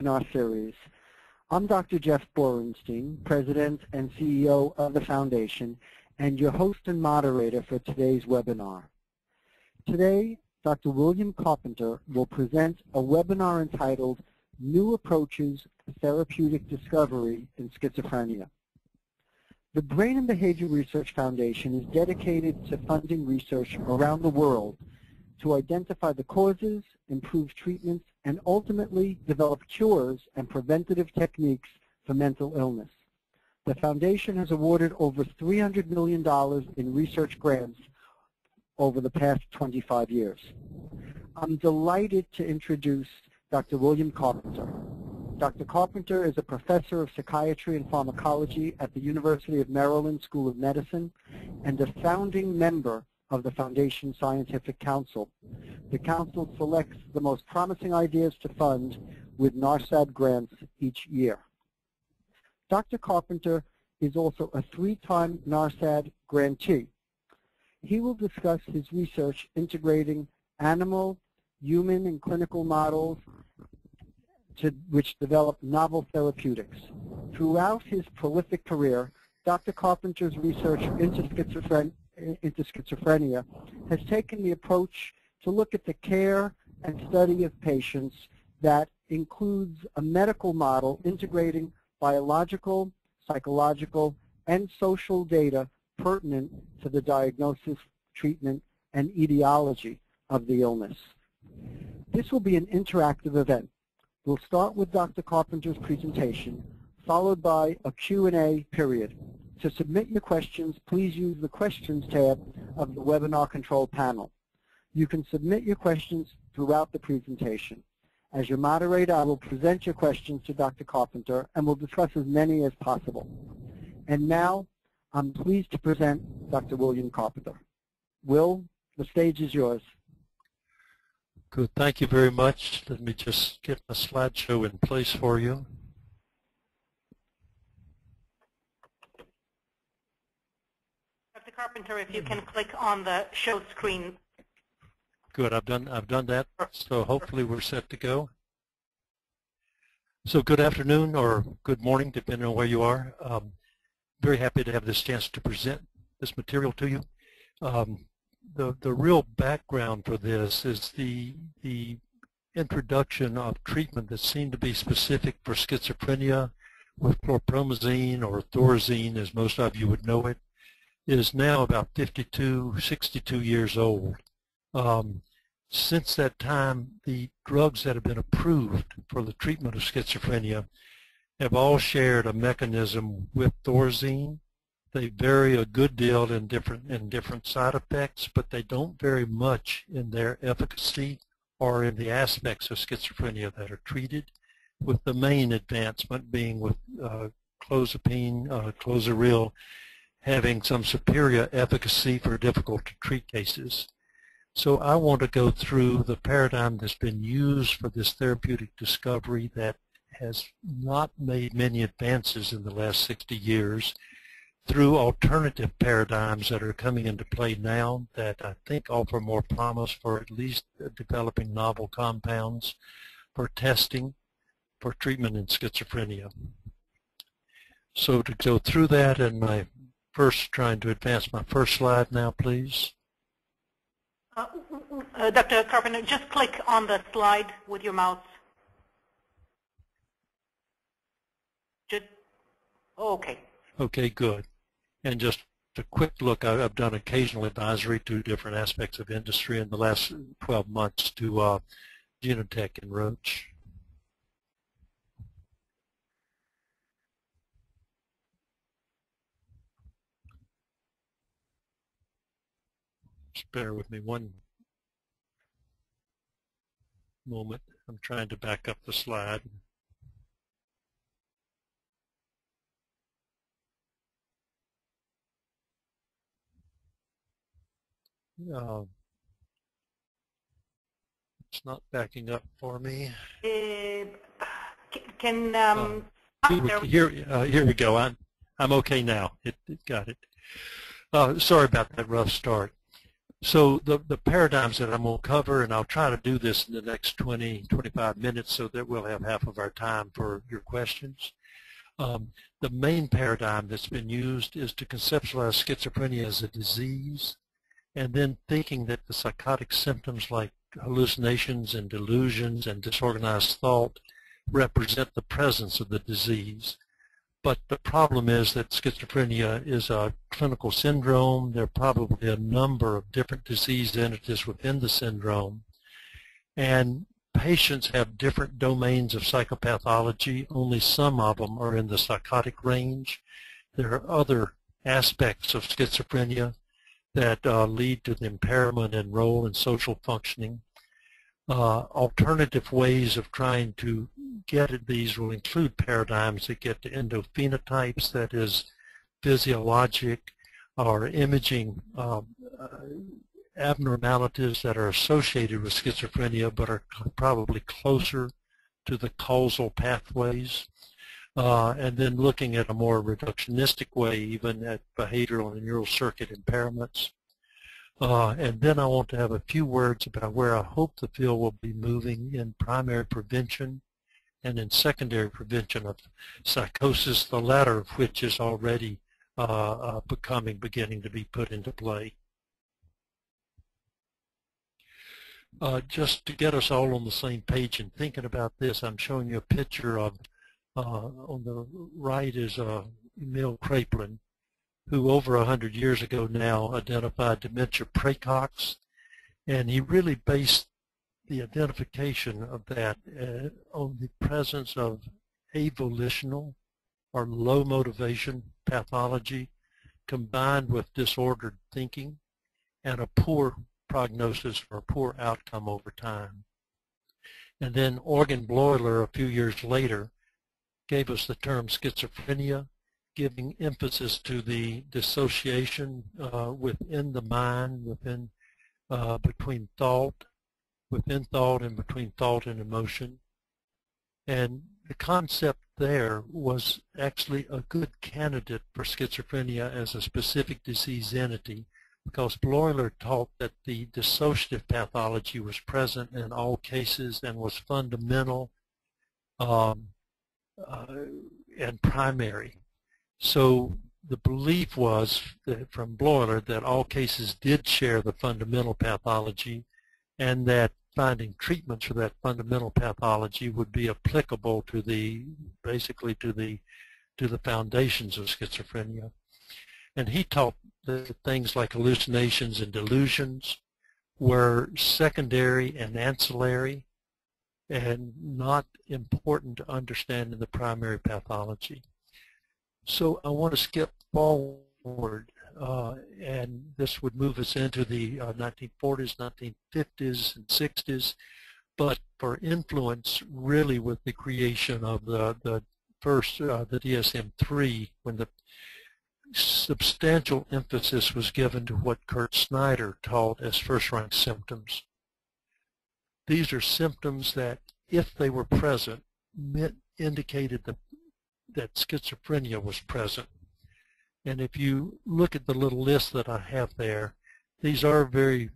webinar series. I'm Dr. Jeff Borenstein, President and CEO of the Foundation, and your host and moderator for today's webinar. Today, Dr. William Carpenter will present a webinar entitled New Approaches to Therapeutic Discovery in Schizophrenia. The Brain and Behavior Research Foundation is dedicated to funding research around the world to identify the causes, improve treatments, and ultimately develop cures and preventative techniques for mental illness. The foundation has awarded over $300 million in research grants over the past 25 years. I'm delighted to introduce Dr. William Carpenter. Dr. Carpenter is a professor of psychiatry and pharmacology at the University of Maryland School of Medicine and a founding member of the Foundation Scientific Council. The Council selects the most promising ideas to fund with NARSAD grants each year. Dr. Carpenter is also a three-time NARSAD grantee. He will discuss his research integrating animal, human, and clinical models to, which develop novel therapeutics. Throughout his prolific career, Dr. Carpenter's research into, schizophren into schizophrenia has taken the approach to look at the care and study of patients that includes a medical model integrating biological, psychological, and social data pertinent to the diagnosis, treatment, and etiology of the illness. This will be an interactive event. We'll start with Dr. Carpenter's presentation, followed by a Q&A period. To submit your questions, please use the Questions tab of the webinar control panel. You can submit your questions throughout the presentation. As your moderator, I will present your questions to Dr. Carpenter, and we'll discuss as many as possible. And now, I'm pleased to present Dr. William Carpenter. Will, the stage is yours. Good. Thank you very much. Let me just get my slideshow in place for you. Dr. Carpenter, if you can click on the show screen. Good. I've done I've done that. So hopefully we're set to go. So good afternoon or good morning, depending on where you are. Um, very happy to have this chance to present this material to you. Um, the, the real background for this is the, the introduction of treatment that seemed to be specific for schizophrenia with chlorpromazine or thorazine, as most of you would know it, is now about 52, 62 years old. Um, since that time, the drugs that have been approved for the treatment of schizophrenia have all shared a mechanism with thorazine they vary a good deal in different in different side effects, but they don't vary much in their efficacy or in the aspects of schizophrenia that are treated, with the main advancement being with uh, clozapine, uh, clozaril, having some superior efficacy for difficult to treat cases. So I want to go through the paradigm that's been used for this therapeutic discovery that has not made many advances in the last 60 years through alternative paradigms that are coming into play now that I think offer more promise for at least developing novel compounds for testing for treatment in schizophrenia. So to go through that and my first trying to advance my first slide now please. Uh, uh, Dr. Carpenter, just click on the slide with your mouse. Just, oh, okay. Okay, good. And just a quick look, I've done occasional advisory to different aspects of industry in the last 12 months to uh, Genentech and Roche. Just bear with me one moment. I'm trying to back up the slide. Uh, it's not backing up for me. Uh, can um, uh, here, uh, here we go. I'm I'm okay now. It, it got it. Uh, sorry about that rough start. So the, the paradigms that I'm going to cover, and I'll try to do this in the next 20, 25 minutes so that we'll have half of our time for your questions. Um, the main paradigm that's been used is to conceptualize schizophrenia as a disease and then thinking that the psychotic symptoms like hallucinations and delusions and disorganized thought represent the presence of the disease. But the problem is that schizophrenia is a clinical syndrome. There are probably a number of different disease entities within the syndrome. And patients have different domains of psychopathology. Only some of them are in the psychotic range. There are other aspects of schizophrenia that uh, lead to the impairment in role and social functioning. Uh, alternative ways of trying to get at these will include paradigms that get to endophenotypes, that is physiologic or imaging um, uh, abnormalities that are associated with schizophrenia but are probably closer to the causal pathways. Uh, and then looking at a more reductionistic way even at behavioral and neural circuit impairments. Uh, and then I want to have a few words about where I hope the field will be moving in primary prevention and in secondary prevention of psychosis, the latter of which is already uh, uh, becoming, beginning to be put into play. Uh, just to get us all on the same page and thinking about this, I'm showing you a picture of, uh, on the right is uh, Emil Kraepelin, who over a hundred years ago now identified dementia praecox, and he really based the identification of that uh, on the presence of avolitional or low motivation pathology combined with disordered thinking and a poor prognosis or poor outcome over time. And then Eugen Bleuler a few years later gave us the term schizophrenia giving emphasis to the dissociation uh, within the mind, within uh, between thought, within thought and between thought and emotion. And the concept there was actually a good candidate for schizophrenia as a specific disease entity because Bleuler taught that the dissociative pathology was present in all cases and was fundamental um, uh, and primary. So the belief was from Bleuler that all cases did share the fundamental pathology and that finding treatments for that fundamental pathology would be applicable to the basically to the to the foundations of schizophrenia. And he taught that things like hallucinations and delusions were secondary and ancillary and not important to understanding the primary pathology. So I want to skip forward, uh, and this would move us into the uh, 1940s, 1950s, and 60s, but for influence really with the creation of the, the first, uh, the DSM-3, when the substantial emphasis was given to what Kurt Schneider taught as first-rank symptoms. These are symptoms that, if they were present, indicated the that schizophrenia was present. And if you look at the little list that I have there, these are very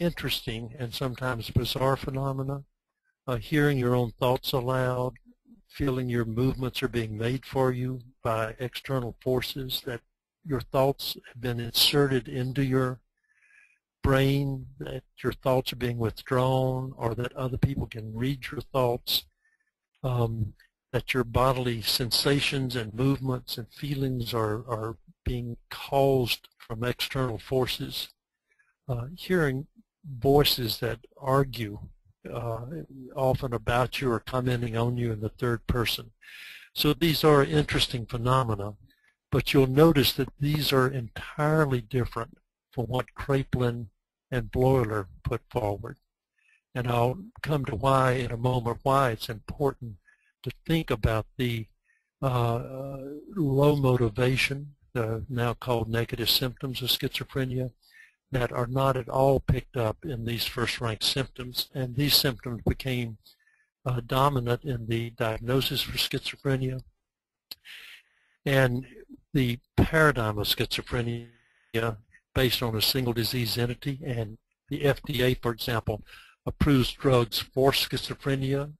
interesting and sometimes bizarre phenomena. Uh, hearing your own thoughts aloud, feeling your movements are being made for you by external forces, that your thoughts have been inserted into your brain, that your thoughts are being withdrawn, or that other people can read your thoughts. Um, that your bodily sensations and movements and feelings are, are being caused from external forces. Uh, hearing voices that argue uh, often about you or commenting on you in the third person. So these are interesting phenomena, but you'll notice that these are entirely different from what Kraepelin and Bleuler put forward. And I'll come to why in a moment, why it's important to think about the uh, low motivation, uh, now called negative symptoms of schizophrenia, that are not at all picked up in these first-rank symptoms. And these symptoms became uh, dominant in the diagnosis for schizophrenia. And the paradigm of schizophrenia based on a single disease entity. And the FDA, for example, approves drugs for schizophrenia,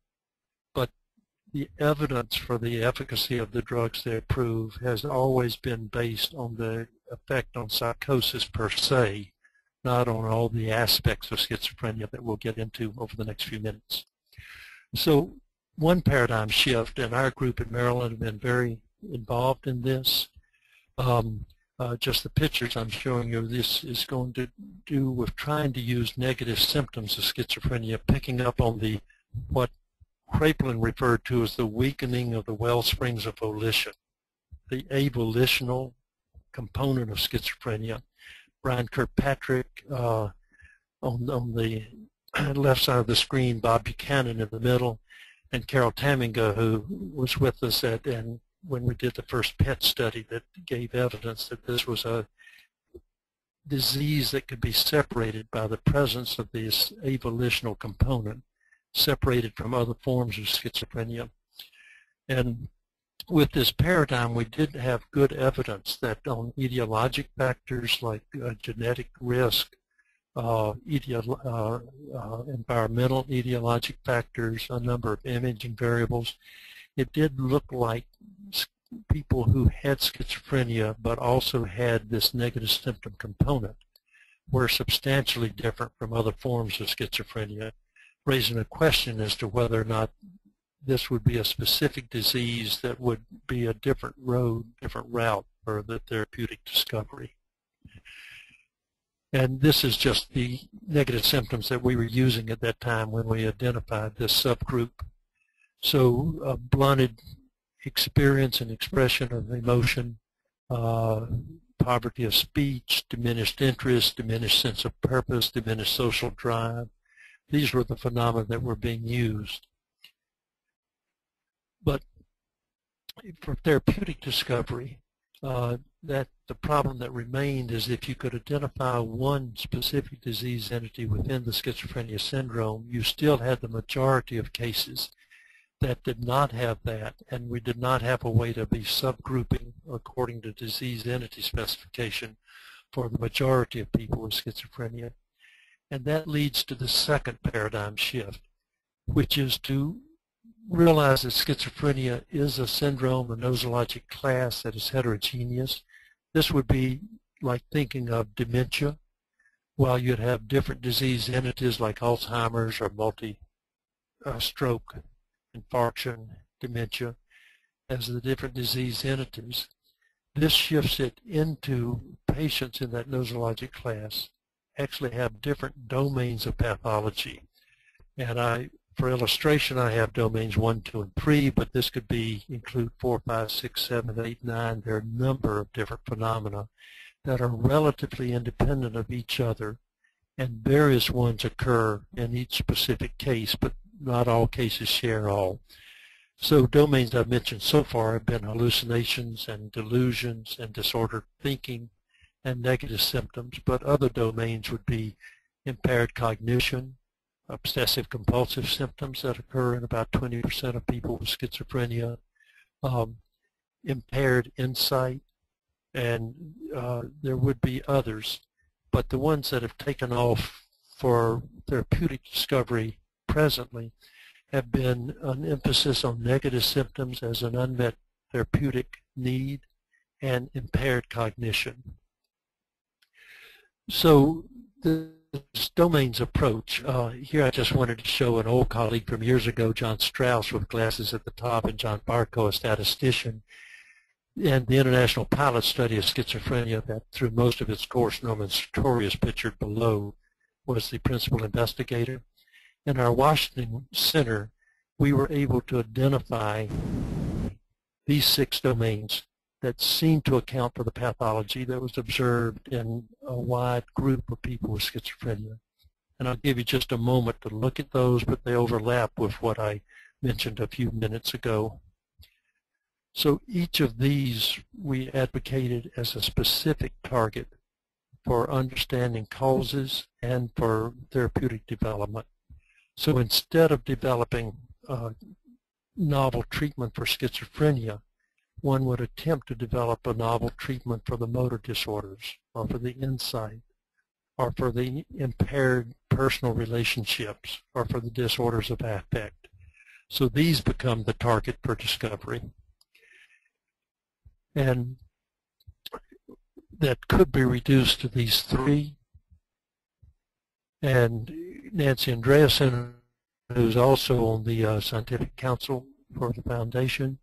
the evidence for the efficacy of the drugs they approve has always been based on the effect on psychosis per se, not on all the aspects of schizophrenia that we'll get into over the next few minutes. So one paradigm shift, and our group at Maryland have been very involved in this. Um, uh, just the pictures I'm showing you, this is going to do with trying to use negative symptoms of schizophrenia, picking up on the what Kraepelin referred to as the weakening of the well springs of volition, the avolitional component of schizophrenia. Brian Kirkpatrick uh, on, on the left side of the screen, Bob Buchanan in the middle, and Carol Tamminga, who was with us at and when we did the first PET study that gave evidence that this was a disease that could be separated by the presence of this avolitional component, separated from other forms of schizophrenia. And with this paradigm, we did have good evidence that on etiologic factors like uh, genetic risk, uh, uh, uh, environmental etiologic factors, a number of imaging variables, it did look like people who had schizophrenia but also had this negative symptom component were substantially different from other forms of schizophrenia, raising a question as to whether or not this would be a specific disease that would be a different road, different route for the therapeutic discovery. And this is just the negative symptoms that we were using at that time when we identified this subgroup. So a blunted experience and expression of emotion, uh, poverty of speech, diminished interest, diminished sense of purpose, diminished social drive. These were the phenomena that were being used. But for therapeutic discovery, uh, that the problem that remained is if you could identify one specific disease entity within the schizophrenia syndrome, you still had the majority of cases that did not have that, and we did not have a way to be subgrouping according to disease entity specification for the majority of people with schizophrenia. And that leads to the second paradigm shift, which is to realize that schizophrenia is a syndrome, a nosologic class that is heterogeneous. This would be like thinking of dementia, while you'd have different disease entities like Alzheimer's or multi-stroke uh, infarction, dementia, as the different disease entities. This shifts it into patients in that nosologic class actually have different domains of pathology. And I, for illustration, I have domains 1, 2, and 3, but this could be include 4, 5, 6, 7, 8, 9. There are a number of different phenomena that are relatively independent of each other, and various ones occur in each specific case, but not all cases share all. So domains I've mentioned so far have been hallucinations and delusions and disordered thinking and negative symptoms, but other domains would be impaired cognition, obsessive compulsive symptoms that occur in about 20% of people with schizophrenia, um, impaired insight, and uh, there would be others. But the ones that have taken off for therapeutic discovery presently have been an emphasis on negative symptoms as an unmet therapeutic need and impaired cognition. So this domains approach, uh, here I just wanted to show an old colleague from years ago, John Strauss with glasses at the top and John Bartko, a statistician, and the International Pilot Study of Schizophrenia that through most of its course, Norman Sartorius pictured below, was the principal investigator. In our Washington Center, we were able to identify these six domains that seemed to account for the pathology that was observed in a wide group of people with schizophrenia. And I'll give you just a moment to look at those, but they overlap with what I mentioned a few minutes ago. So each of these we advocated as a specific target for understanding causes and for therapeutic development. So instead of developing a novel treatment for schizophrenia, one would attempt to develop a novel treatment for the motor disorders or for the insight or for the impaired personal relationships or for the disorders of affect. So these become the target for discovery. And that could be reduced to these three. And Nancy Andreasen, who's also on the uh, Scientific Council for the Foundation,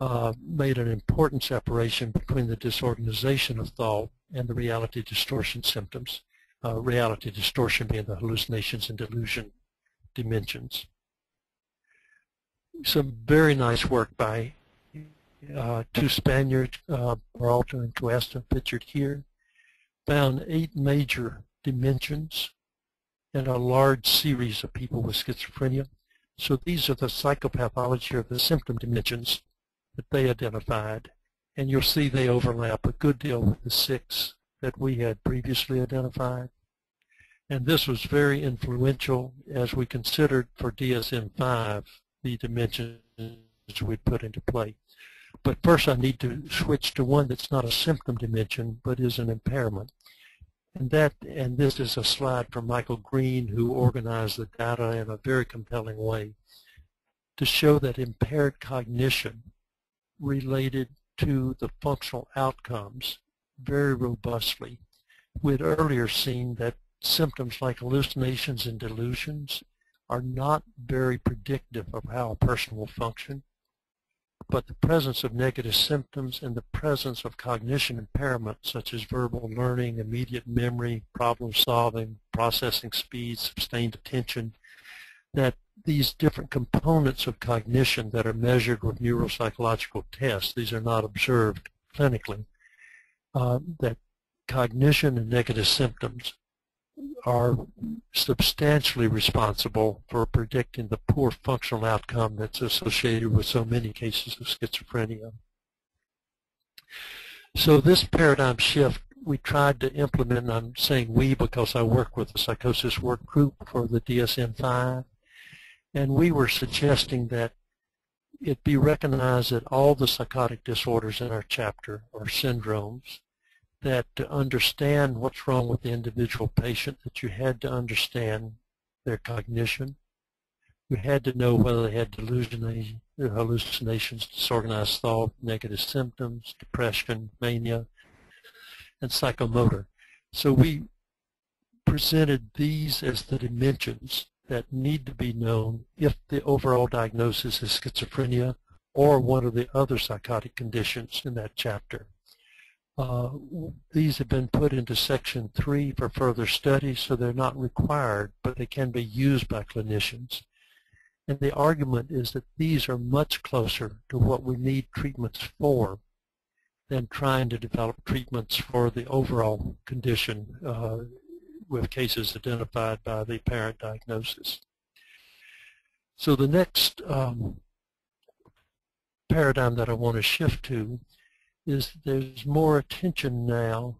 uh, made an important separation between the disorganization of thought and the reality distortion symptoms, uh, reality distortion being the hallucinations and delusion dimensions. Some very nice work by uh, two Spaniards, uh, Peralta and Cuesta, pictured here, found eight major dimensions in a large series of people with schizophrenia. So these are the psychopathology or the symptom dimensions that they identified. And you'll see they overlap a good deal with the six that we had previously identified. And this was very influential as we considered for DSM-5 the dimensions we put into play. But first I need to switch to one that's not a symptom dimension, but is an impairment. And that, and this is a slide from Michael Green, who organized the data in a very compelling way to show that impaired cognition related to the functional outcomes very robustly. We had earlier seen that symptoms like hallucinations and delusions are not very predictive of how a person will function, but the presence of negative symptoms and the presence of cognition impairment such as verbal learning, immediate memory, problem solving, processing speed, sustained attention, that these different components of cognition that are measured with neuropsychological tests, these are not observed clinically, uh, that cognition and negative symptoms are substantially responsible for predicting the poor functional outcome that's associated with so many cases of schizophrenia. So this paradigm shift we tried to implement, and I'm saying we because I work with the psychosis work group for the DSM-5, and we were suggesting that it be recognized that all the psychotic disorders in our chapter are syndromes, that to understand what's wrong with the individual patient, that you had to understand their cognition. You had to know whether they had hallucinations, disorganized thought, negative symptoms, depression, mania, and psychomotor. So we presented these as the dimensions that need to be known if the overall diagnosis is schizophrenia or one of the other psychotic conditions in that chapter. Uh, these have been put into Section 3 for further study, so they're not required, but they can be used by clinicians. And the argument is that these are much closer to what we need treatments for than trying to develop treatments for the overall condition uh, with cases identified by the parent diagnosis. So the next um, paradigm that I want to shift to is there's more attention now,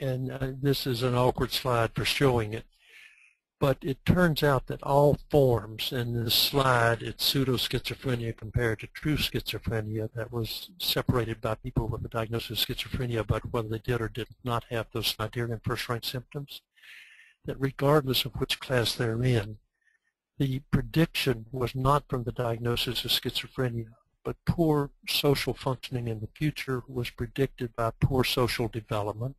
and uh, this is an awkward slide for showing it, but it turns out that all forms in this slide, it's pseudo-schizophrenia compared to true schizophrenia that was separated by people with a diagnosis of schizophrenia about whether they did or did not have those Schneiderian first-rank symptoms, that regardless of which class they're in, the prediction was not from the diagnosis of schizophrenia, but poor social functioning in the future was predicted by poor social development,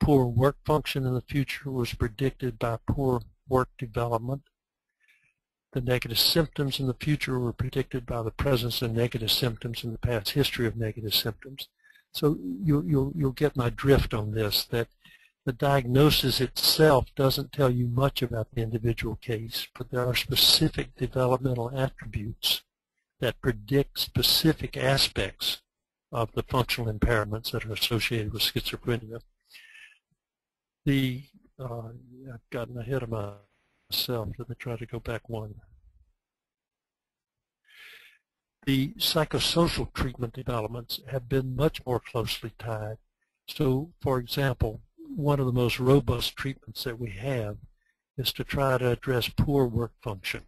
Poor work function in the future was predicted by poor work development. The negative symptoms in the future were predicted by the presence of negative symptoms in the past history of negative symptoms. So you, you'll, you'll get my drift on this, that the diagnosis itself doesn't tell you much about the individual case, but there are specific developmental attributes that predict specific aspects of the functional impairments that are associated with schizophrenia the, uh, I've gotten ahead of myself. Let me try to go back one. The psychosocial treatment developments have been much more closely tied. So, for example, one of the most robust treatments that we have is to try to address poor work function.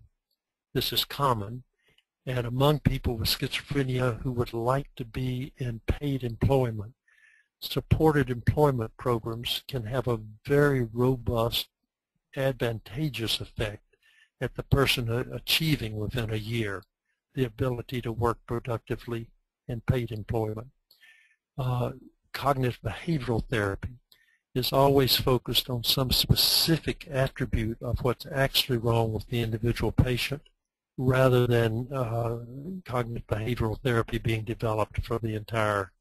This is common, And among people with schizophrenia who would like to be in paid employment, supported employment programs can have a very robust, advantageous effect at the person achieving within a year the ability to work productively in paid employment. Uh, cognitive behavioral therapy is always focused on some specific attribute of what's actually wrong with the individual patient rather than uh, cognitive behavioral therapy being developed for the entire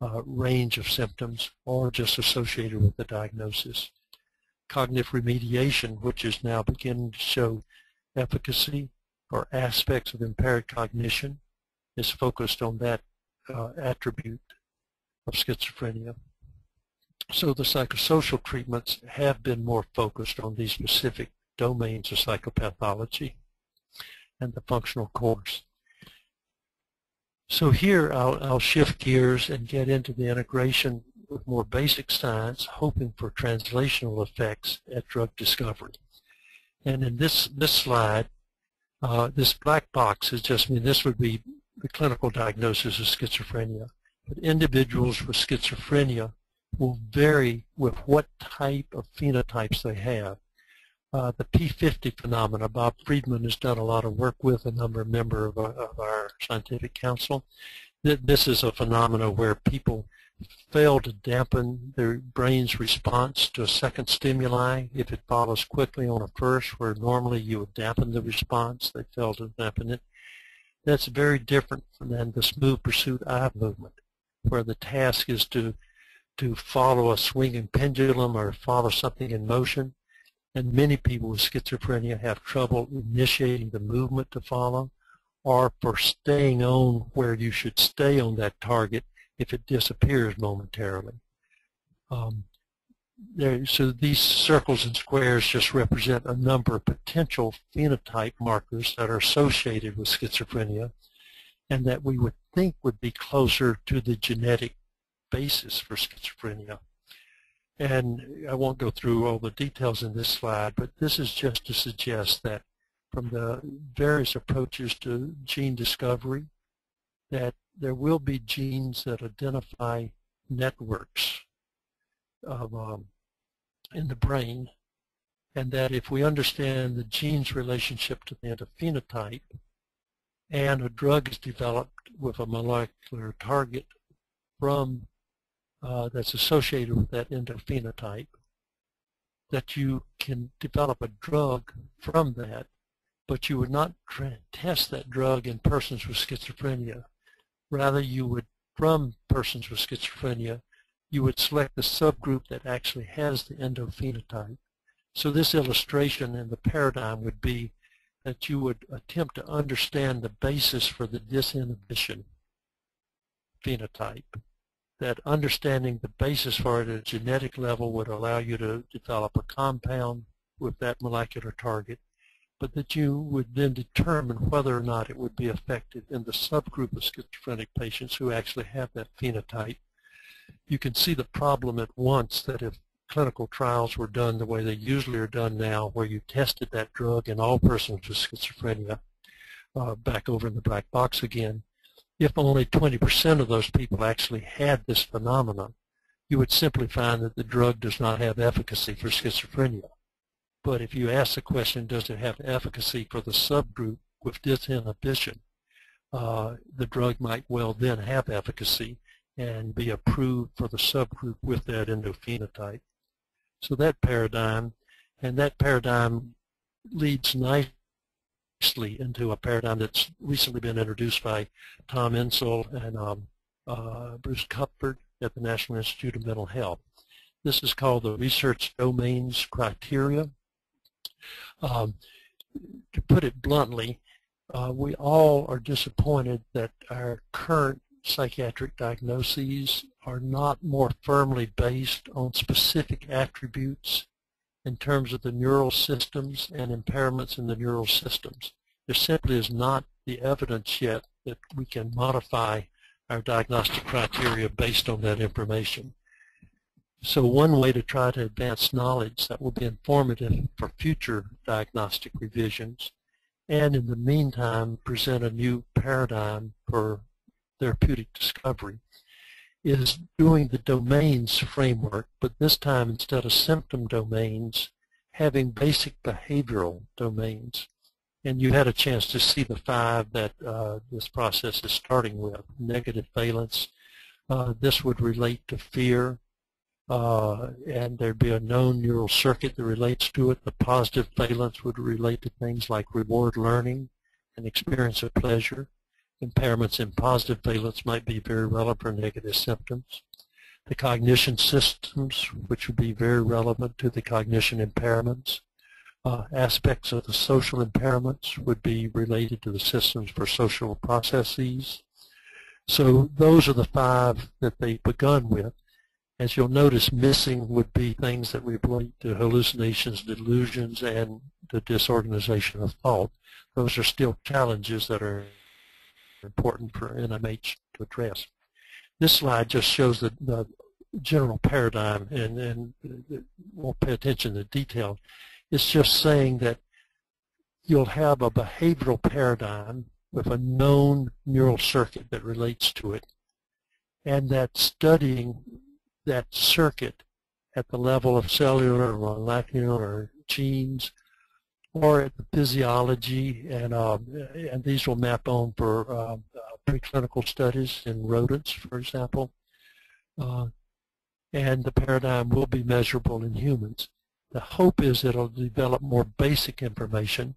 uh, range of symptoms or just associated with the diagnosis. Cognitive remediation, which is now beginning to show efficacy or aspects of impaired cognition, is focused on that uh, attribute of schizophrenia. So the psychosocial treatments have been more focused on these specific domains of psychopathology and the functional course. So here I'll, I'll shift gears and get into the integration with more basic science, hoping for translational effects at drug discovery. And in this, this slide, uh, this black box is just, I mean, this would be the clinical diagnosis of schizophrenia. But individuals with schizophrenia will vary with what type of phenotypes they have uh, the P50 phenomena. Bob Freedman has done a lot of work with a number of of, uh, of our scientific council. This is a phenomena where people fail to dampen their brain's response to a second stimuli if it follows quickly on a first where normally you would dampen the response, they fail to dampen it. That's very different than the smooth pursuit eye movement where the task is to to follow a swinging pendulum or follow something in motion and many people with schizophrenia have trouble initiating the movement to follow or for staying on where you should stay on that target if it disappears momentarily. Um, there, so these circles and squares just represent a number of potential phenotype markers that are associated with schizophrenia and that we would think would be closer to the genetic basis for schizophrenia. And I won't go through all the details in this slide, but this is just to suggest that from the various approaches to gene discovery, that there will be genes that identify networks of, um, in the brain, and that if we understand the gene's relationship to the phenotype, and a drug is developed with a molecular target from uh, that's associated with that endophenotype, that you can develop a drug from that, but you would not test that drug in persons with schizophrenia. Rather, you would, from persons with schizophrenia, you would select the subgroup that actually has the endophenotype. So this illustration and the paradigm would be that you would attempt to understand the basis for the disinhibition phenotype that understanding the basis for it at a genetic level would allow you to develop a compound with that molecular target, but that you would then determine whether or not it would be effective in the subgroup of schizophrenic patients who actually have that phenotype. You can see the problem at once that if clinical trials were done the way they usually are done now, where you tested that drug in all persons with schizophrenia, uh, back over in the black box again, if only 20% of those people actually had this phenomenon, you would simply find that the drug does not have efficacy for schizophrenia. But if you ask the question, does it have efficacy for the subgroup with disinhibition, uh, the drug might well then have efficacy and be approved for the subgroup with that endophenotype. So that paradigm, and that paradigm leads nicely into a paradigm that's recently been introduced by Tom Insel and um, uh, Bruce Cuthbert at the National Institute of Mental Health. This is called the Research Domains Criteria. Um, to put it bluntly, uh, we all are disappointed that our current psychiatric diagnoses are not more firmly based on specific attributes in terms of the neural systems and impairments in the neural systems. There simply is not the evidence yet that we can modify our diagnostic criteria based on that information. So one way to try to advance knowledge that will be informative for future diagnostic revisions and in the meantime present a new paradigm for therapeutic discovery is doing the domains framework, but this time instead of symptom domains, having basic behavioral domains. And you had a chance to see the five that uh, this process is starting with. Negative valence. Uh, this would relate to fear, uh, and there'd be a known neural circuit that relates to it. The positive valence would relate to things like reward learning and experience of pleasure. Impairments in positive valence might be very relevant for negative symptoms. The cognition systems, which would be very relevant to the cognition impairments. Uh, aspects of the social impairments would be related to the systems for social processes. So those are the five that they've begun with. As you'll notice, missing would be things that we relate to hallucinations, delusions, and the disorganization of thought. Those are still challenges that are important for NIMH to address. This slide just shows the, the general paradigm, and, and won't pay attention to detail. It's just saying that you'll have a behavioral paradigm with a known neural circuit that relates to it, and that studying that circuit at the level of cellular or molecular genes or at the physiology, and, uh, and these will map on for uh, preclinical studies in rodents, for example. Uh, and the paradigm will be measurable in humans. The hope is it'll develop more basic information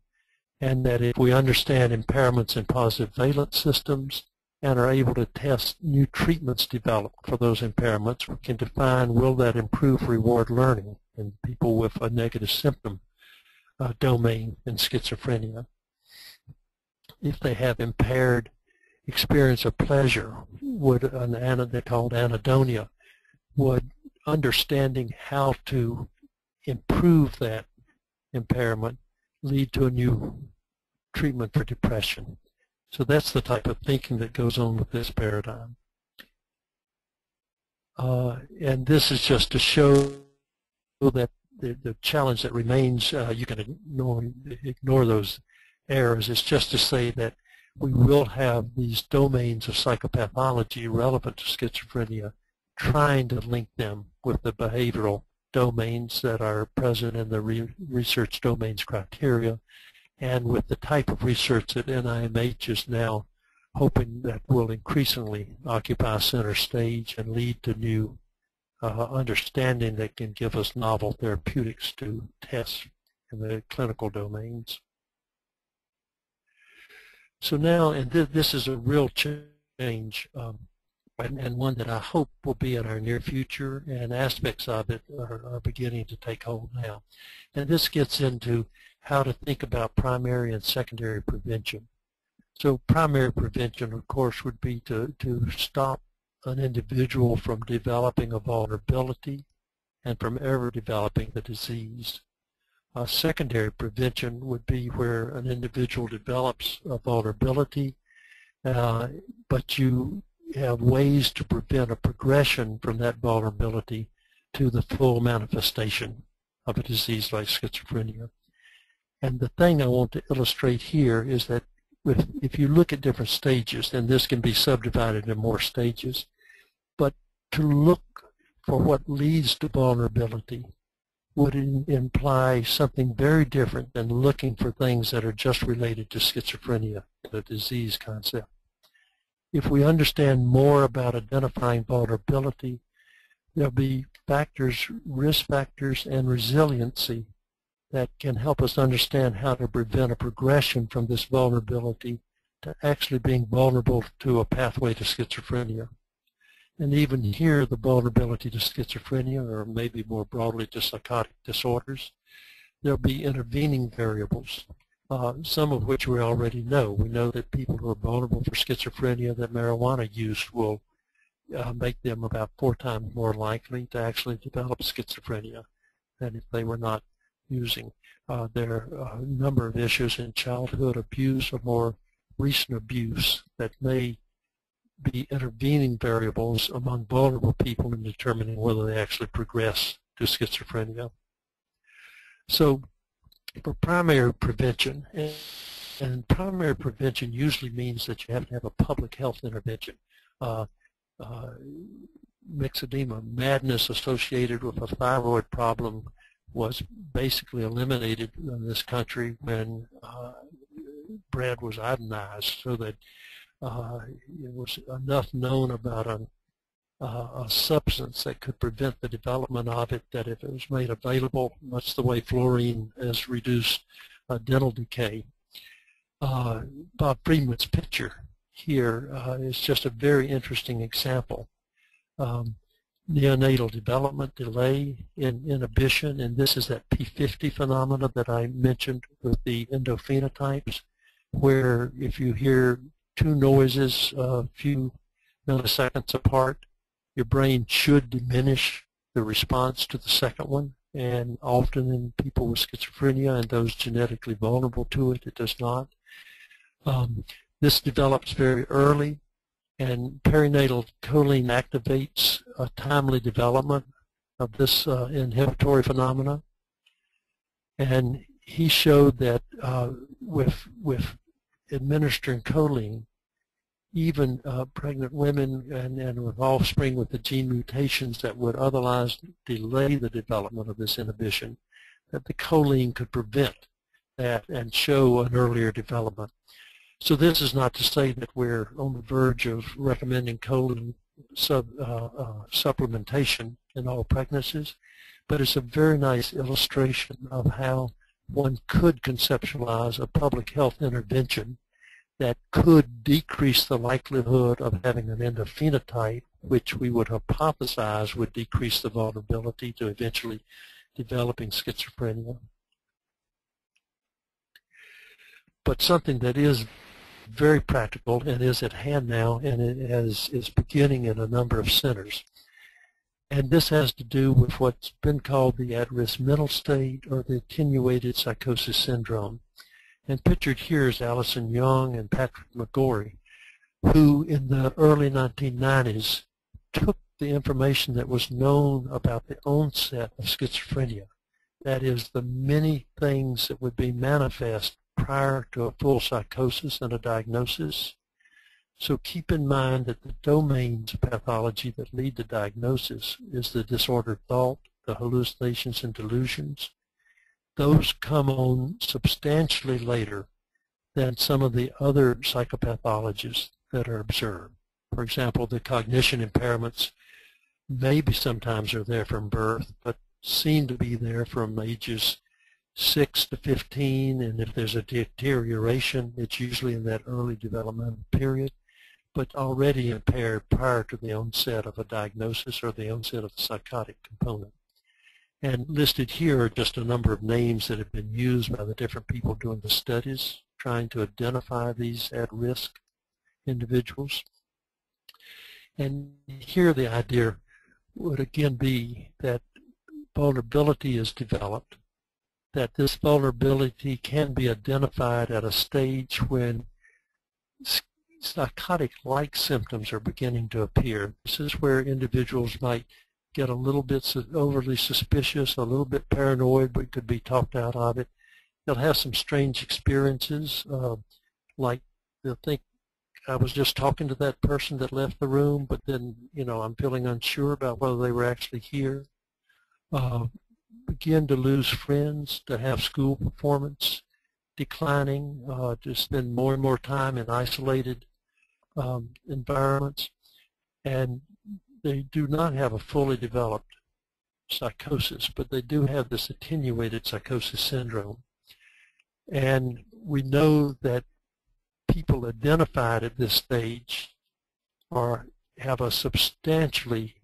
and that if we understand impairments in positive valence systems, and are able to test new treatments developed for those impairments, we can define will that improve reward learning in people with a negative symptom uh, domain in schizophrenia. If they have impaired experience of pleasure, would an they called anhedonia, would understanding how to improve that impairment lead to a new treatment for depression. So that's the type of thinking that goes on with this paradigm. Uh, and this is just to show that the, the challenge that remains, uh, you can ignore, ignore those errors, is just to say that we will have these domains of psychopathology relevant to schizophrenia, trying to link them with the behavioral domains that are present in the re research domains criteria. And with the type of research that NIMH is now hoping that will increasingly occupy center stage and lead to new uh, understanding that can give us novel therapeutics to test in the clinical domains. So now, and th this is a real change, um, and, and, one that I hope will be in our near future, and aspects of it are, are beginning to take hold now. And this gets into how to think about primary and secondary prevention. So primary prevention, of course, would be to, to stop an individual from developing a vulnerability and from ever developing the disease. Uh, secondary prevention would be where an individual develops a vulnerability, uh, but you have ways to prevent a progression from that vulnerability to the full manifestation of a disease like schizophrenia. And the thing I want to illustrate here is that if you look at different stages, and this can be subdivided into more stages, to look for what leads to vulnerability would imply something very different than looking for things that are just related to schizophrenia, the disease concept. If we understand more about identifying vulnerability, there'll be factors, risk factors, and resiliency that can help us understand how to prevent a progression from this vulnerability to actually being vulnerable to a pathway to schizophrenia. And even here, the vulnerability to schizophrenia, or maybe more broadly to psychotic disorders, there'll be intervening variables, uh, some of which we already know. We know that people who are vulnerable for schizophrenia, that marijuana use will uh, make them about four times more likely to actually develop schizophrenia than if they were not using. Uh, there are a number of issues in childhood abuse or more recent abuse that may be intervening variables among vulnerable people in determining whether they actually progress to schizophrenia. So for primary prevention, And primary prevention usually means that you have to have a public health intervention. Uh, uh, myxedema, madness associated with a thyroid problem was basically eliminated in this country when uh, bread was iodinized so that uh, it was enough known about a, uh, a substance that could prevent the development of it that if it was made available, much the way fluorine has reduced uh, dental decay. Uh, Bob Freedman's picture here uh, is just a very interesting example. Um, neonatal development delay in inhibition, and this is that P50 phenomena that I mentioned with the endophenotypes, where if you hear two noises a few milliseconds apart, your brain should diminish the response to the second one, and often in people with schizophrenia and those genetically vulnerable to it, it does not. Um, this develops very early, and perinatal choline activates a timely development of this uh, inhibitory phenomena. And he showed that uh, with, with administering choline, even uh, pregnant women and, and with offspring with the gene mutations that would otherwise delay the development of this inhibition, that the choline could prevent that and show an earlier development. So this is not to say that we're on the verge of recommending choline sub, uh, uh, supplementation in all pregnancies, but it's a very nice illustration of how one could conceptualize a public health intervention that could decrease the likelihood of having an endophenotype, which we would hypothesize would decrease the vulnerability to eventually developing schizophrenia. But something that is very practical and is at hand now and it has, is beginning in a number of centers. And this has to do with what's been called the at-risk mental state or the attenuated psychosis syndrome. And pictured here is Alison Yung and Patrick McGorry, who in the early 1990s took the information that was known about the onset of schizophrenia, that is, the many things that would be manifest prior to a full psychosis and a diagnosis. So keep in mind that the domains of pathology that lead to diagnosis is the disordered thought, the hallucinations and delusions. Those come on substantially later than some of the other psychopathologies that are observed. For example, the cognition impairments maybe sometimes are there from birth, but seem to be there from ages 6 to 15, and if there's a deterioration, it's usually in that early developmental period, but already impaired prior to the onset of a diagnosis or the onset of the psychotic component. And listed here are just a number of names that have been used by the different people doing the studies, trying to identify these at-risk individuals. And here the idea would again be that vulnerability is developed that this vulnerability can be identified at a stage when psychotic-like symptoms are beginning to appear. This is where individuals might get a little bit overly suspicious, a little bit paranoid, but could be talked out of it. They'll have some strange experiences, uh, like they'll think, I was just talking to that person that left the room, but then, you know, I'm feeling unsure about whether they were actually here. Uh, begin to lose friends, to have school performance declining, uh, to spend more and more time in isolated um, environments, and they do not have a fully developed psychosis, but they do have this attenuated psychosis syndrome. And we know that people identified at this stage are have a substantially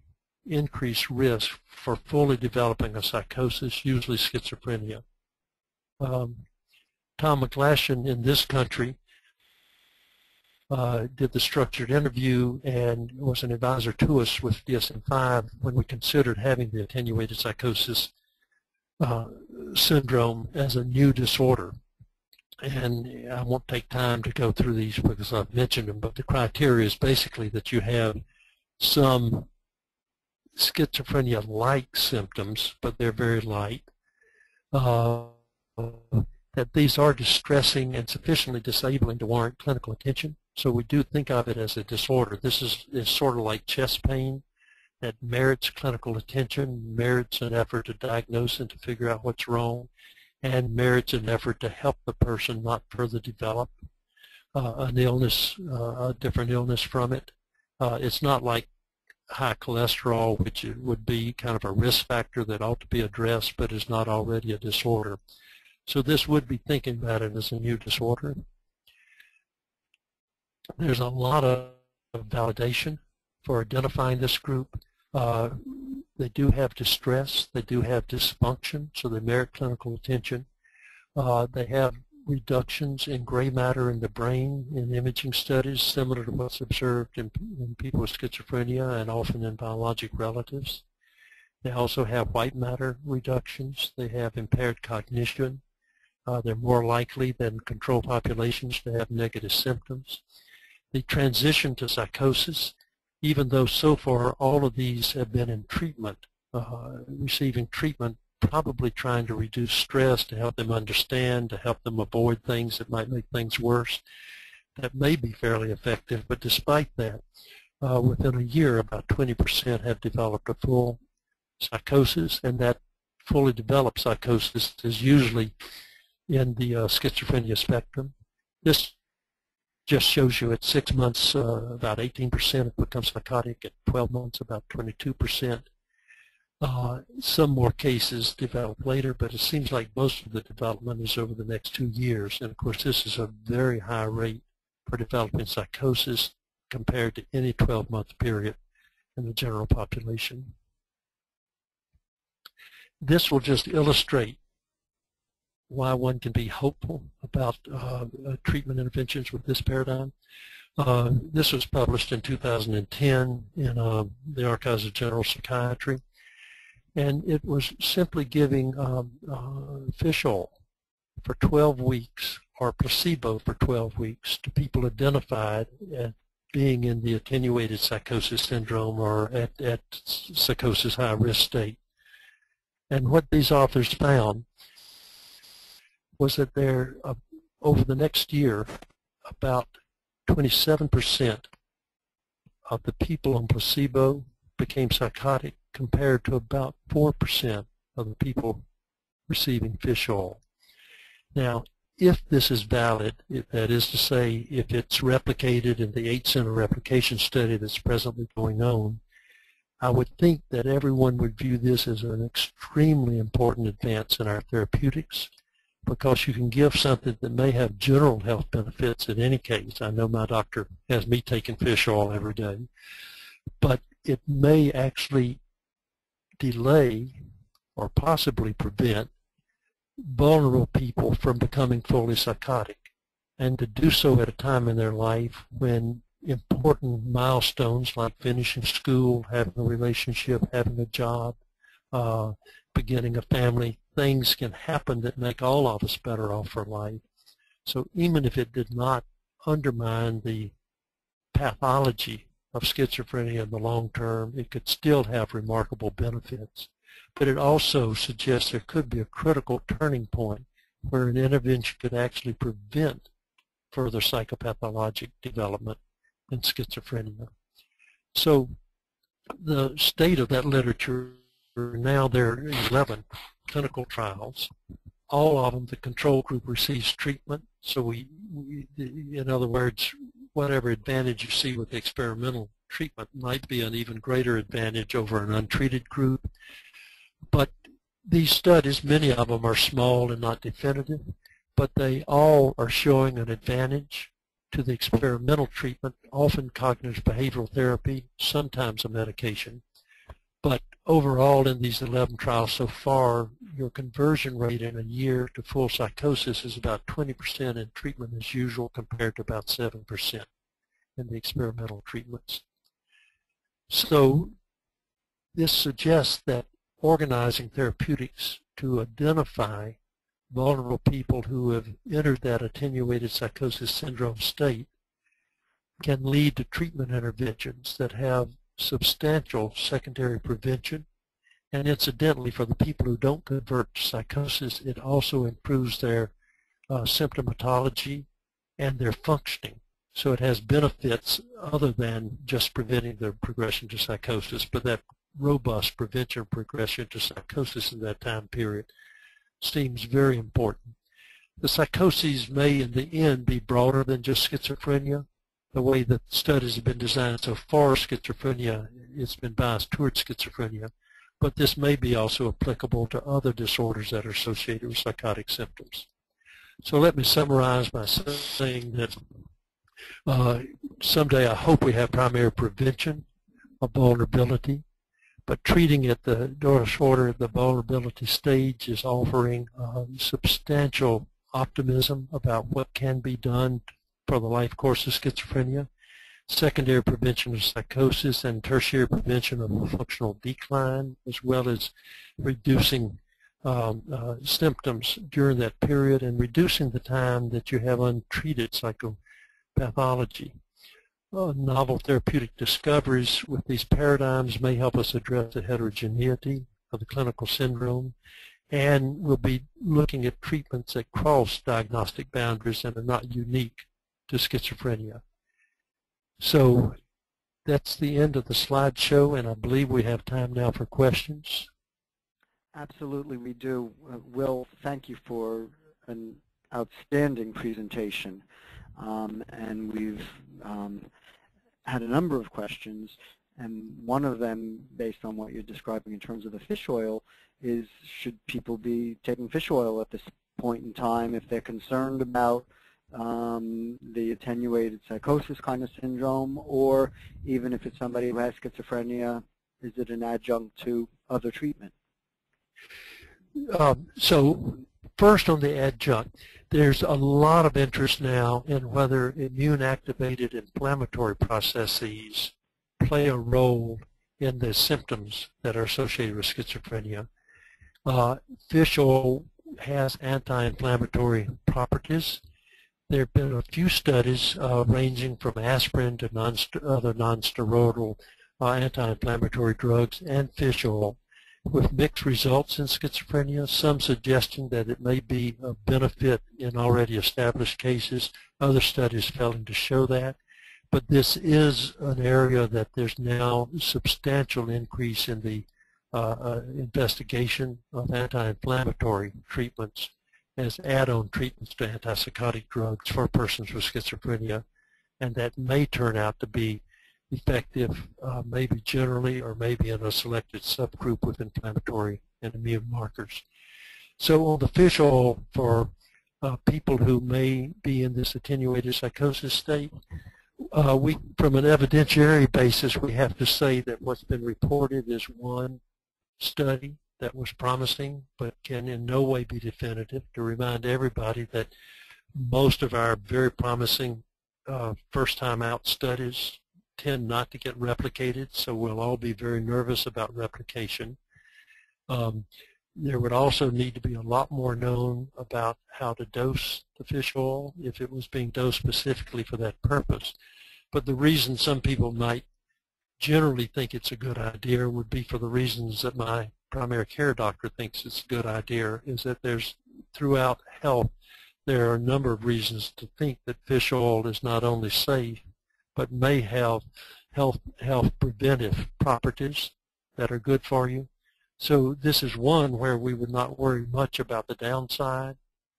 increased risk for fully developing a psychosis, usually schizophrenia. Um, Tom McGlashan in this country uh, did the structured interview and was an advisor to us with DSM-5 when we considered having the attenuated psychosis uh, syndrome as a new disorder. And I won't take time to go through these because I've mentioned them, but the criteria is basically that you have some schizophrenia-like symptoms, but they're very light. Uh, that these are distressing and sufficiently disabling to warrant clinical attention. So we do think of it as a disorder. This is, is sort of like chest pain that merits clinical attention, merits an effort to diagnose and to figure out what's wrong, and merits an effort to help the person not further develop uh, an illness, uh, a different illness from it. Uh, it's not like high cholesterol, which would be kind of a risk factor that ought to be addressed but is not already a disorder. So this would be thinking about it as a new disorder. There's a lot of validation for identifying this group. Uh, they do have distress, they do have dysfunction, so they merit clinical attention. Uh, they have reductions in gray matter in the brain in imaging studies similar to what's observed in, in people with schizophrenia and often in biologic relatives. They also have white matter reductions. They have impaired cognition. Uh, they're more likely than control populations to have negative symptoms. The transition to psychosis, even though so far all of these have been in treatment, uh, receiving treatment probably trying to reduce stress to help them understand, to help them avoid things that might make things worse. That may be fairly effective, but despite that, uh, within a year, about 20% have developed a full psychosis, and that fully developed psychosis is usually in the uh, schizophrenia spectrum. This just shows you at six months, uh, about 18% have become psychotic. At 12 months, about 22%. Uh, some more cases develop later, but it seems like most of the development is over the next two years. And of course, this is a very high rate for developing psychosis compared to any 12-month period in the general population. This will just illustrate why one can be hopeful about uh, uh treatment interventions with this paradigm. Uh, this was published in 2010 in uh, the Archives of General Psychiatry and it was simply giving um, uh, fish oil for 12 weeks or placebo for 12 weeks to people identified as being in the attenuated psychosis syndrome or at, at psychosis high risk state. And what these authors found was that there, uh, over the next year, about 27% of the people on placebo became psychotic compared to about 4% of the people receiving fish oil. Now, if this is valid, if that is to say, if it's replicated in the eight-center replication study that's presently going on, I would think that everyone would view this as an extremely important advance in our therapeutics because you can give something that may have general health benefits in any case. I know my doctor has me taking fish oil every day, but it may actually delay or possibly prevent vulnerable people from becoming fully psychotic and to do so at a time in their life when important milestones like finishing school, having a relationship, having a job, uh, beginning a family, things can happen that make all of us better off for life. So even if it did not undermine the pathology of schizophrenia in the long term, it could still have remarkable benefits. But it also suggests there could be a critical turning point where an intervention could actually prevent further psychopathologic development in schizophrenia. So the state of that literature, now there are 11 clinical trials. All of them, the control group receives treatment. So we, we in other words, whatever advantage you see with experimental treatment might be an even greater advantage over an untreated group. But these studies, many of them are small and not definitive, but they all are showing an advantage to the experimental treatment, often cognitive behavioral therapy, sometimes a medication. Overall in these 11 trials so far, your conversion rate in a year to full psychosis is about 20% in treatment as usual compared to about 7% in the experimental treatments. So this suggests that organizing therapeutics to identify vulnerable people who have entered that attenuated psychosis syndrome state can lead to treatment interventions that have substantial secondary prevention. And incidentally, for the people who don't convert to psychosis, it also improves their uh, symptomatology, and their functioning. So it has benefits other than just preventing the progression to psychosis, but that robust prevention progression to psychosis in that time period seems very important. The psychoses may in the end be broader than just schizophrenia. The way that studies have been designed so far, schizophrenia, it's been biased towards schizophrenia, but this may be also applicable to other disorders that are associated with psychotic symptoms. So let me summarize by saying that uh, someday I hope we have primary prevention of vulnerability, but treating at the disorder, at the vulnerability stage is offering uh, substantial optimism about what can be done for the life course of schizophrenia, secondary prevention of psychosis, and tertiary prevention of functional decline, as well as reducing um, uh, symptoms during that period and reducing the time that you have untreated psychopathology. Uh, novel therapeutic discoveries with these paradigms may help us address the heterogeneity of the clinical syndrome and we'll be looking at treatments that cross diagnostic boundaries and are not unique to schizophrenia. So that's the end of the slideshow, and I believe we have time now for questions. Absolutely, we do. Uh, Will, thank you for an outstanding presentation. Um, and we've um, had a number of questions, and one of them, based on what you're describing in terms of the fish oil, is should people be taking fish oil at this point in time if they're concerned about um, the attenuated psychosis kind of syndrome, or even if it's somebody who has schizophrenia, is it an adjunct to other treatment? Um, so first on the adjunct, there's a lot of interest now in whether immune-activated inflammatory processes play a role in the symptoms that are associated with schizophrenia. Uh, fish oil has anti-inflammatory properties. There have been a few studies uh, ranging from aspirin to non other non-steroidal uh, anti-inflammatory drugs and fish oil with mixed results in schizophrenia, some suggesting that it may be a benefit in already established cases, other studies failing to show that. But this is an area that there's now substantial increase in the uh, uh, investigation of anti-inflammatory treatments as add-on treatments to antipsychotic drugs for persons with schizophrenia, and that may turn out to be effective uh, maybe generally or maybe in a selected subgroup with inflammatory and immune markers. So on the fish oil for uh, people who may be in this attenuated psychosis state, uh, we, from an evidentiary basis, we have to say that what's been reported is one study that was promising but can in no way be definitive to remind everybody that most of our very promising uh, first time out studies tend not to get replicated so we'll all be very nervous about replication. Um, there would also need to be a lot more known about how to dose the fish oil if it was being dosed specifically for that purpose. But the reason some people might generally think it's a good idea would be for the reasons that my primary care doctor thinks it's a good idea, is that there's throughout health, there are a number of reasons to think that fish oil is not only safe, but may have health, health preventive properties that are good for you. So this is one where we would not worry much about the downside,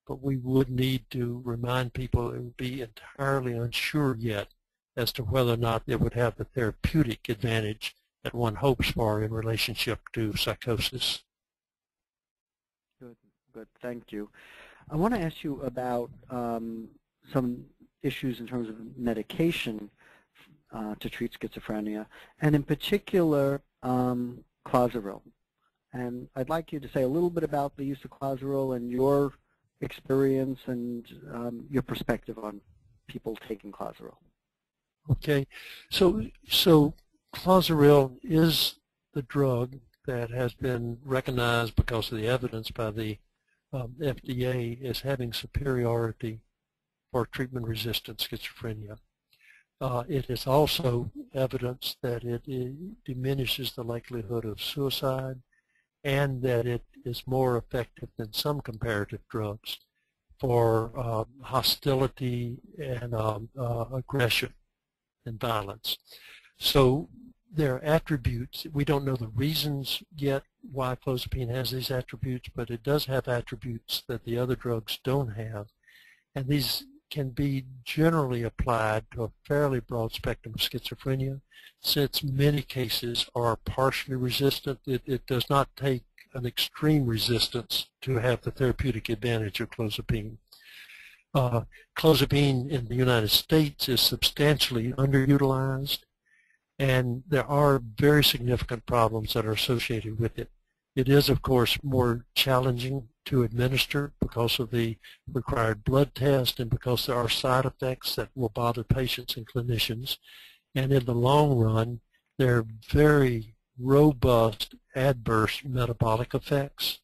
but we would need to remind people it would be entirely unsure yet as to whether or not it would have the therapeutic advantage that one hopes for in relationship to psychosis. Good, good, thank you. I want to ask you about um, some issues in terms of medication uh, to treat schizophrenia, and in particular, um, Clozaril. And I'd like you to say a little bit about the use of Clozaril and your experience and um, your perspective on people taking Clozaril. Okay, so so Clozaril is the drug that has been recognized because of the evidence by the um, FDA as having superiority for treatment-resistant schizophrenia. Uh, it is also evidence that it, it, diminishes the likelihood of suicide and that it is more effective than some comparative drugs for uh, hostility and um, uh, aggression and violence. So there are attributes. We don't know the reasons yet why clozapine has these attributes, but it does have attributes that the other drugs don't have. And these can be generally applied to a fairly broad spectrum of schizophrenia. Since many cases are partially resistant, it, it does not take an extreme resistance to have the therapeutic advantage of clozapine. Uh, clozapine in the United States is substantially underutilized, and there are very significant problems that are associated with it. It is, of course, more challenging to administer because of the required blood test and because there are side effects that will bother patients and clinicians. And in the long run, there are very robust adverse metabolic effects.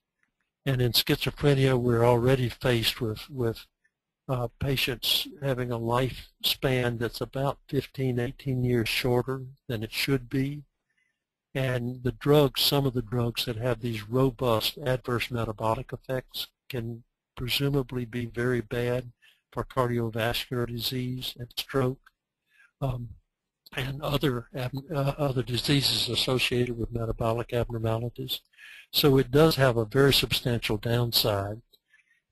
And in schizophrenia, we're already faced with, with uh, patients having a lifespan that's about 15, 18 years shorter than it should be. And the drugs, some of the drugs that have these robust adverse metabolic effects can presumably be very bad for cardiovascular disease and stroke um, and other, uh, other diseases associated with metabolic abnormalities. So it does have a very substantial downside.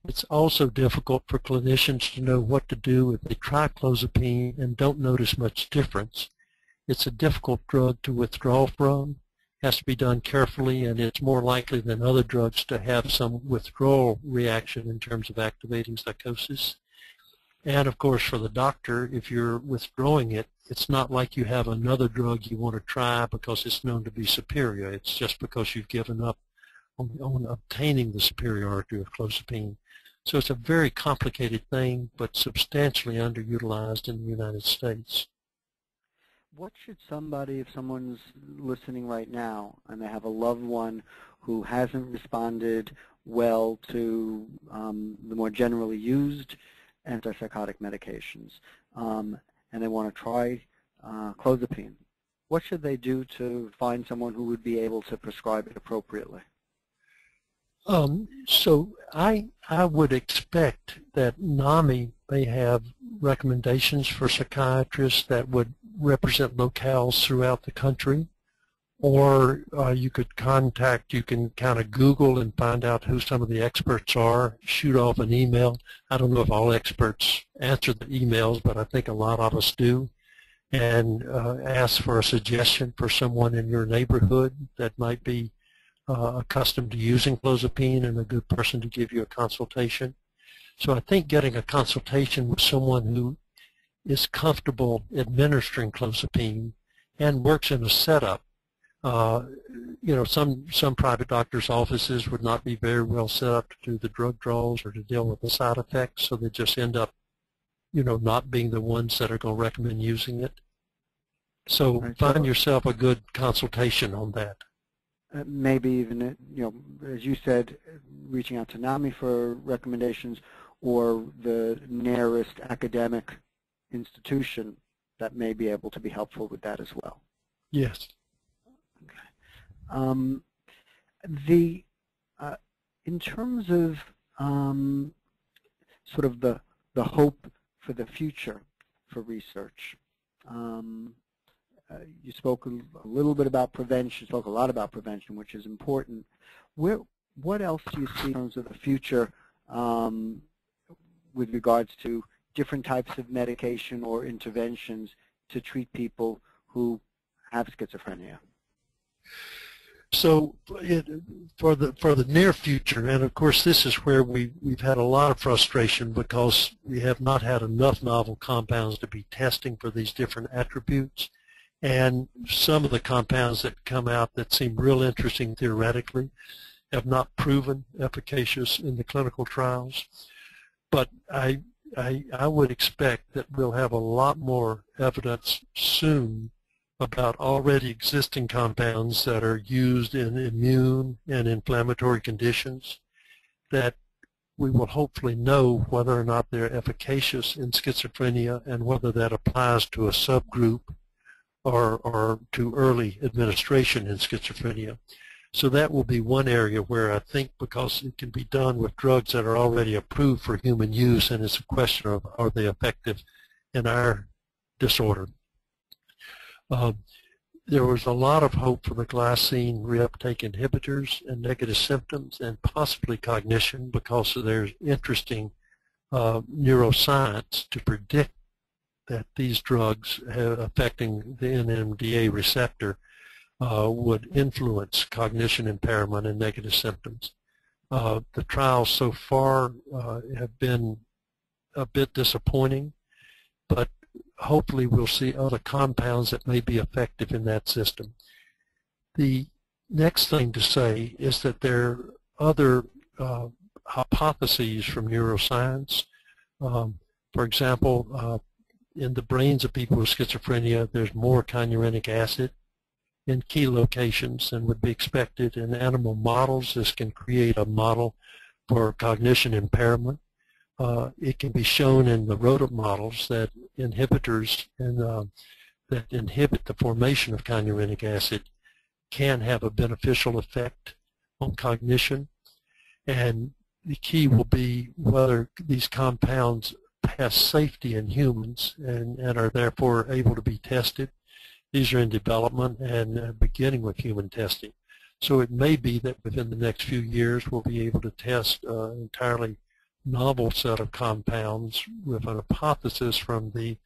It's also difficult for clinicians to know what to do if they try clozapine and don't notice much difference. It's a difficult drug to withdraw from, has to be done carefully, and it's more likely than other drugs to have some withdrawal reaction in terms of activating psychosis. And of course, for the doctor, if you're withdrawing it, it's not like you have another drug you want to try because it's known to be superior. It's just because you've given up on, on obtaining the superiority of clozapine. So it's a very complicated thing, but substantially underutilized in the United States. What should somebody, if someone's listening right now and they have a loved one who hasn't responded well to um, the more generally used antipsychotic medications, um, and they want to try uh, clozapine, what should they do to find someone who would be able to prescribe it appropriately? Um, so I I would expect that NAMI may have recommendations for psychiatrists that would represent locales throughout the country, or uh, you could contact, you can kind of Google and find out who some of the experts are, shoot off an email. I don't know if all experts answer the emails, but I think a lot of us do, and uh, ask for a suggestion for someone in your neighborhood that might be uh, accustomed to using clozapine and a good person to give you a consultation. So I think getting a consultation with someone who is comfortable administering clozapine and works in a setup. Uh, you know, some some private doctors' offices would not be very well set up to do the drug draws or to deal with the side effects, so they just end up, you know, not being the ones that are going to recommend using it. So find yourself a good consultation on that. Uh, maybe even, uh, you know, as you said, reaching out to NAMI for recommendations or the nearest academic institution that may be able to be helpful with that as well. Yes. Okay. Um, the uh, in terms of um, sort of the the hope for the future for research, um, uh, you spoke a, little bit about prevention, spoke a lot about prevention, which is important. Where, what else do you see in terms of the future um, with regards to different types of medication or interventions to treat people who have schizophrenia? So it, for the for the near future, and of course this is where we we've had a lot of frustration because we have not had enough novel compounds to be testing for these different attributes. And some of the compounds that come out that seem real interesting theoretically have not proven efficacious in the clinical trials. But I, I, I would expect that we'll have a lot more evidence soon about already existing compounds that are used in immune and inflammatory conditions that we will hopefully know whether or not they're efficacious in schizophrenia and whether that applies to a subgroup or, or to early administration in schizophrenia. So that will be one area where I think because it can be done with drugs that are already approved for human use and it's a question of are they effective in our disorder. Uh, there was a lot of hope for the glycine reuptake inhibitors and negative symptoms and possibly cognition because of their interesting uh, neuroscience to predict that these drugs affecting the NMDA receptor uh, would influence cognition impairment and negative symptoms. Uh, the trials so far uh, have been a bit disappointing, but hopefully we'll see other compounds that may be effective in that system. The next thing to say is that there are other uh, hypotheses from neuroscience. Um, for example, uh, in the brains of people with schizophrenia, there's more kynurenic acid in key locations than would be expected in animal models. This can create a model for cognition impairment. Uh, it can be shown in the rodent models that inhibitors uh, that inhibit the formation of kynurenic acid can have a beneficial effect on cognition. And the key will be whether these compounds pass safety in humans and, and are therefore able to be tested. These are in development and uh, beginning with human testing. So it may be that within the next few years we'll be able to test uh, an entirely novel set of compounds with an hypothesis from the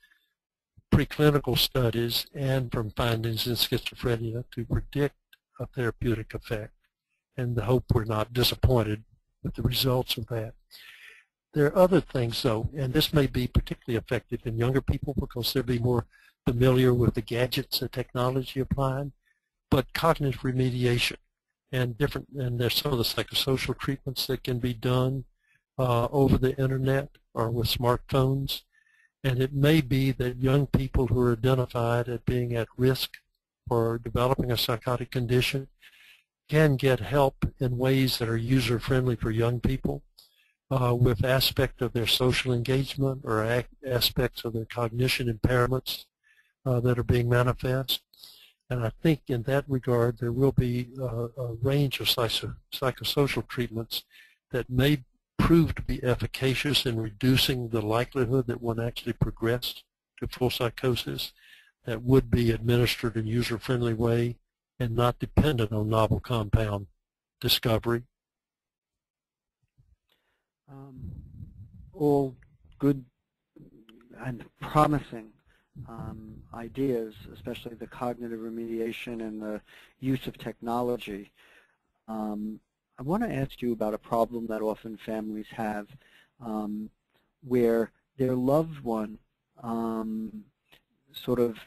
preclinical studies and from findings in schizophrenia to predict a therapeutic effect. And the hope we're not disappointed with the results of that. There are other things, though, and this may be particularly effective in younger people because they'll be more familiar with the gadgets and technology applied, but cognitive remediation and different, and there's some of the psychosocial treatments that can be done uh, over the internet or with smartphones. And it may be that young people who are identified as being at risk for developing a psychotic condition can get help in ways that are user-friendly for young people uh, with aspect of their social engagement or aspects of their cognition impairments uh, that are being manifest. And I think in that regard there will be uh, a range of psychosocial treatments that may prove to be efficacious in reducing the likelihood that one actually progressed to full psychosis that would be administered in a user-friendly way and not dependent on novel compound discovery um, all good and promising um, ideas, especially the cognitive remediation and the use of technology. Um, I want to ask you about a problem that often families have um, where their loved one um, sort of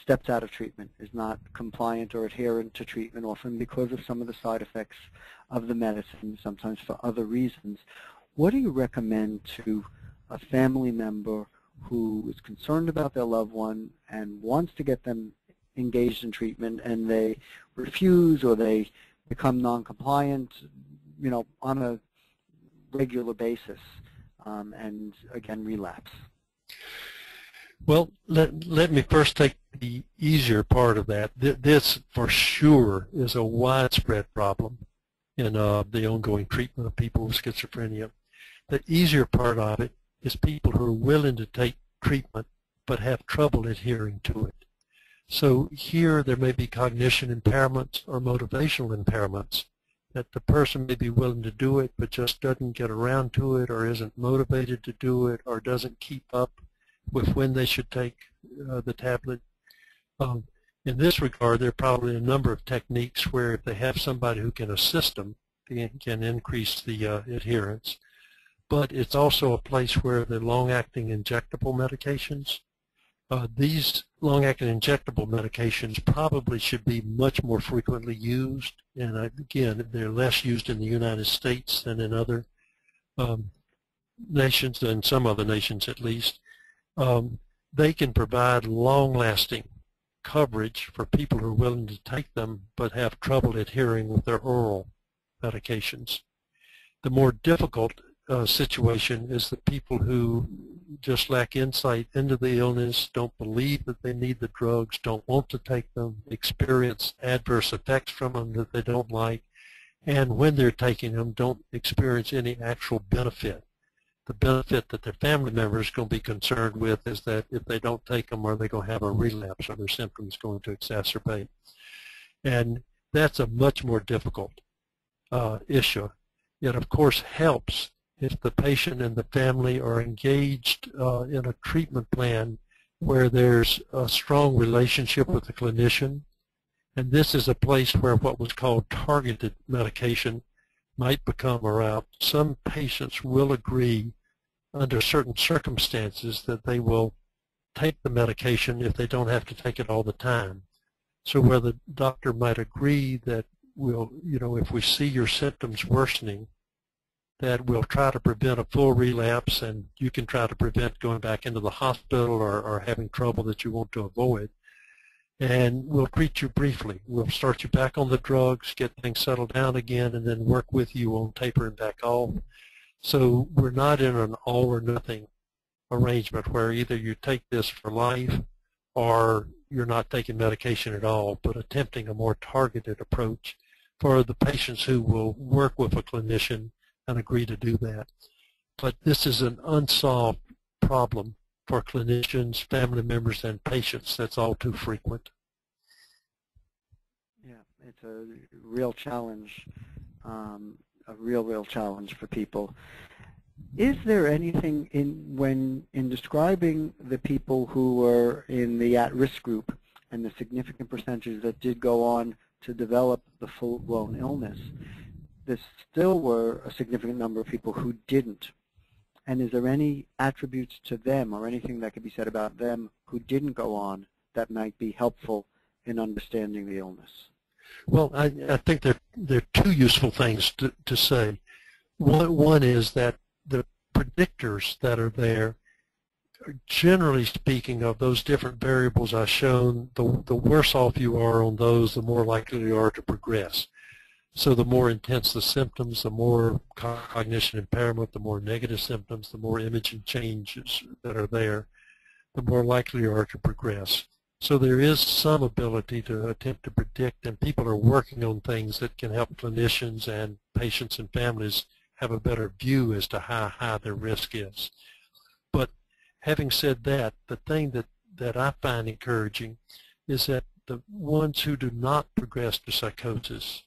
steps out of treatment, is not compliant or adherent to treatment, often because of some of the side effects of the medicine, sometimes for other reasons. What do you recommend to a family member who is concerned about their loved one and wants to get them engaged in treatment and they refuse or they become non-compliant, you know, on a regular basis um, and again relapse? Well, let, let me first take the easier part of that. This, for sure, is a widespread problem in uh, the ongoing treatment of people with schizophrenia. The easier part of it is people who are willing to take treatment but have trouble adhering to it. So here there may be cognition impairments or motivational impairments that the person may be willing to do it but just doesn't get around to it or isn't motivated to do it or doesn't keep up with when they should take uh, the tablet. Um, in this regard, there are probably a number of techniques where if they have somebody who can assist them, they can increase the uh, adherence but it's also a place where the long-acting injectable medications, uh, these long-acting injectable medications probably should be much more frequently used. And again, they're less used in the United States than in other um, nations, and some other nations at least. Um, they can provide long-lasting coverage for people who are willing to take them but have trouble adhering with their oral medications. The more difficult uh, situation is the people who just lack insight into the illness, don't believe that they need the drugs, don't want to take them, experience adverse effects from them that they don't like, and when they're taking them don't experience any actual benefit. The benefit that their family members are going to be concerned with is that if they don't take them, are they going to have a relapse? Are their symptoms going to exacerbate? And that's a much more difficult uh, issue. It, of course, helps if the patient and the family are engaged uh, in a treatment plan where there's a strong relationship with the clinician. And this is a place where what was called targeted medication might become a route. Some patients will agree under certain circumstances that they will take the medication if they don't have to take it all the time. So where the doctor might agree that we'll, you know, if we see your symptoms worsening, that we'll try to prevent a full relapse and you can try to prevent going back into the hospital or, or having trouble that you want to avoid. And we'll treat you briefly. We'll start you back on the drugs, get things settled down again, and then work with you on tapering back off. So we're not in an all or nothing arrangement where either you take this for life or you're not taking medication at all, but attempting a more targeted approach for the patients who will work with a clinician and agree to do that. But this is an unsolved problem for clinicians, family members, and patients that's all too frequent. Yeah, it's a real challenge, um, a real, real challenge for people. Is there anything in when in describing the people who were in the at-risk group and the significant percentages that did go on to develop the full-blown illness, there still were a significant number of people who didn't. And is there any attributes to them or anything that could be said about them who didn't go on that might be helpful in understanding the illness? Well, I, I think there, there are two useful things to, to say. One, one is that the predictors that are there, generally speaking, of those different variables I've shown, the, the worse off you are on those, the more likely you are to progress. So the more intense the symptoms, the more cognition impairment, the more negative symptoms, the more imaging changes that are there, the more likely you are to progress. So there is some ability to attempt to predict, and people are working on things that can help clinicians and patients and families have a better view as to how high their risk is. But having said that, the thing that, that I find encouraging is that the ones who do not progress to psychosis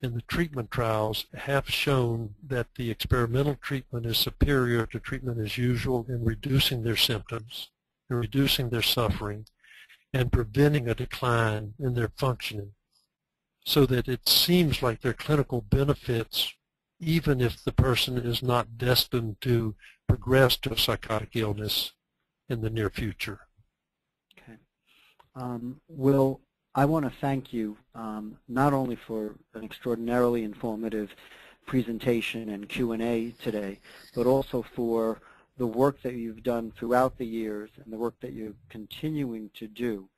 in the treatment trials have shown that the experimental treatment is superior to treatment as usual in reducing their symptoms, in reducing their suffering, and preventing a decline in their functioning so that it seems like their clinical benefits, even if the person is not destined to progress to a psychotic illness in the near future. Okay. Um, will I want to thank you um, not only for an extraordinarily informative presentation and Q&A today, but also for the work that you've done throughout the years and the work that you're continuing to do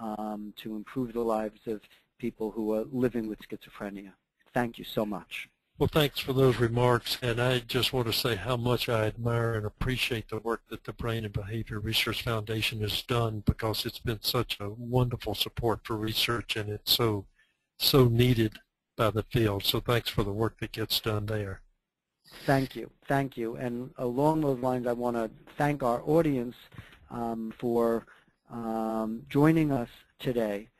um, to improve the lives of people who are living with schizophrenia. Thank you so much. Well, thanks for those remarks, and I just want to say how much I admire and appreciate the work that the Brain and Behavior Research Foundation has done because it's been such a wonderful support for research and it's so, so needed by the field. So thanks for the work that gets done there. Thank you. Thank you. And along those lines, I want to thank our audience um, for um, joining us today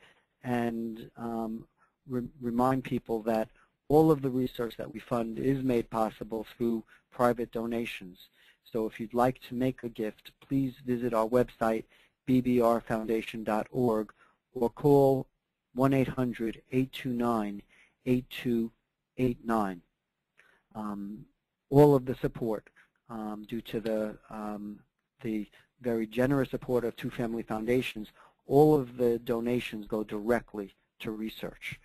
and um, re remind people that all of the research that we fund is made possible through private donations. So if you'd like to make a gift, please visit our website, bbrfoundation.org, or call 1-800-829-8289. Um, all of the support um, due to the, um, the very generous support of two family foundations, all of the donations go directly to research.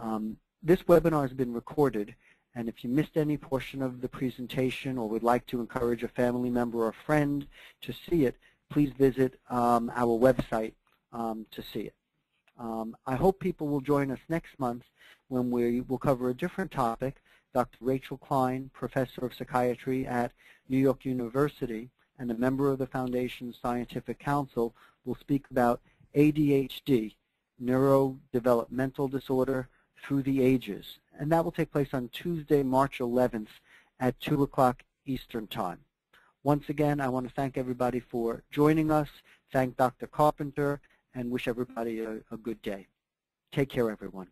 Um, this webinar has been recorded, and if you missed any portion of the presentation or would like to encourage a family member or friend to see it, please visit um, our website um, to see it. Um, I hope people will join us next month when we will cover a different topic. Dr. Rachel Klein, Professor of Psychiatry at New York University and a member of the Foundation's Scientific Council, will speak about ADHD, neurodevelopmental disorder, through the ages and that will take place on Tuesday, March 11th at 2 o'clock Eastern Time. Once again, I want to thank everybody for joining us, thank Dr. Carpenter, and wish everybody a, a good day. Take care, everyone.